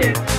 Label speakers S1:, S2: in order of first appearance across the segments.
S1: Please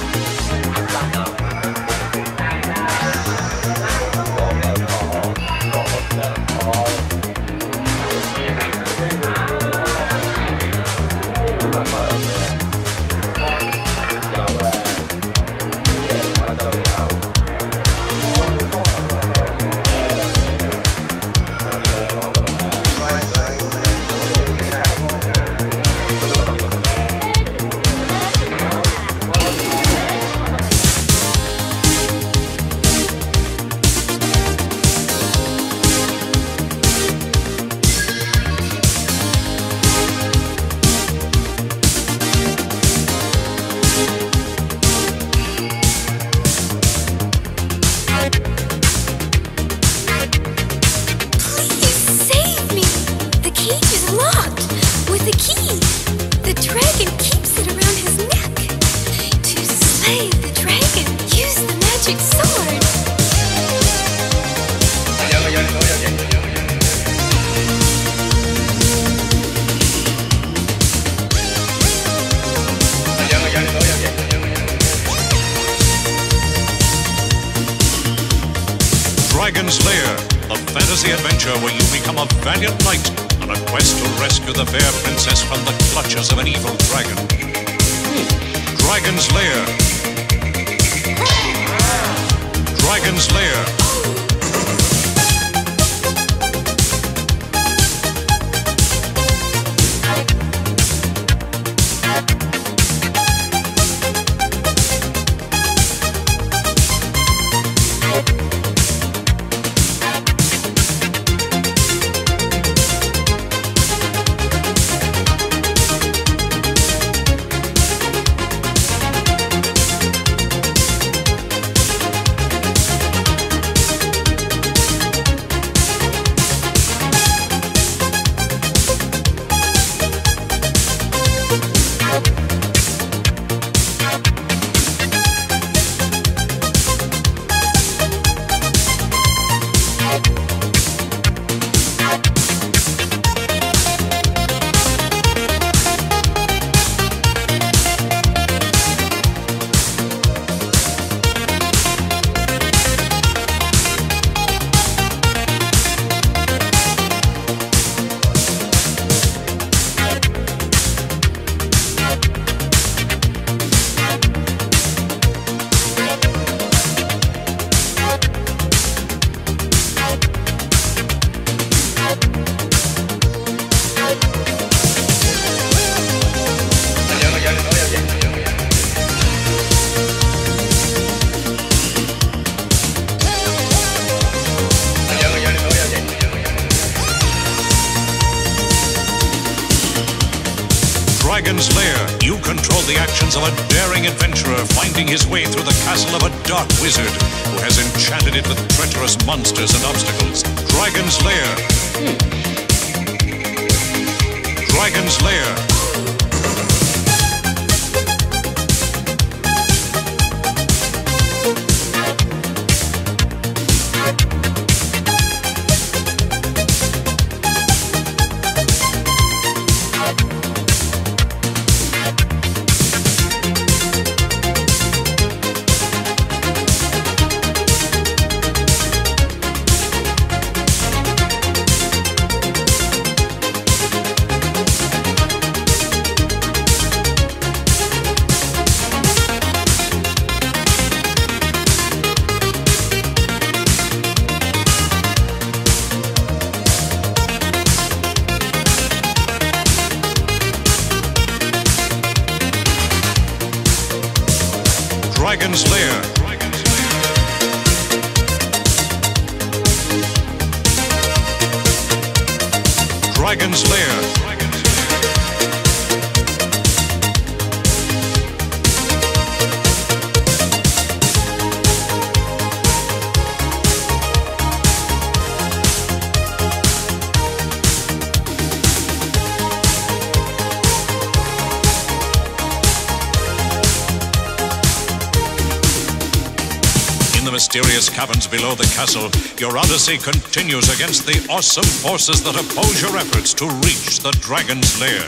S1: slay the dragon, use the magic sword.
S2: Dragon's Lair, a fantasy adventure where you become a valiant knight on a quest to rescue the fair princess from the clutches of an evil dragon. Dragon's Lair. Dragon's Lair. Dragon's Lair, you control the actions of a daring adventurer finding his way through the castle of a dark wizard who has enchanted it with treacherous monsters and obstacles. Dragon's Lair. Hmm. Dragon's Lair. Dragon's Lair. Dragon's Lair. caverns below the castle, your odyssey continues against the awesome forces that oppose your efforts to reach the dragon's lair.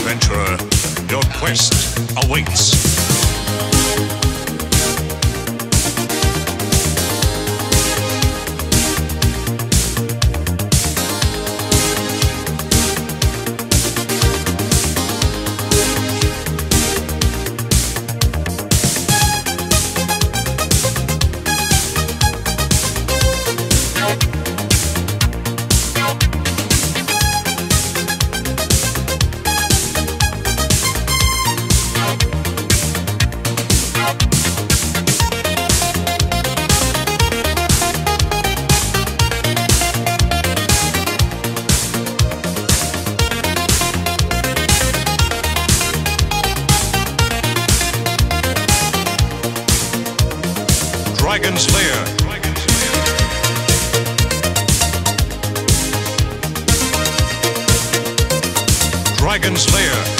S2: Adventurer. Your quest awaits. Dragon's Lair. Dragon's Lair.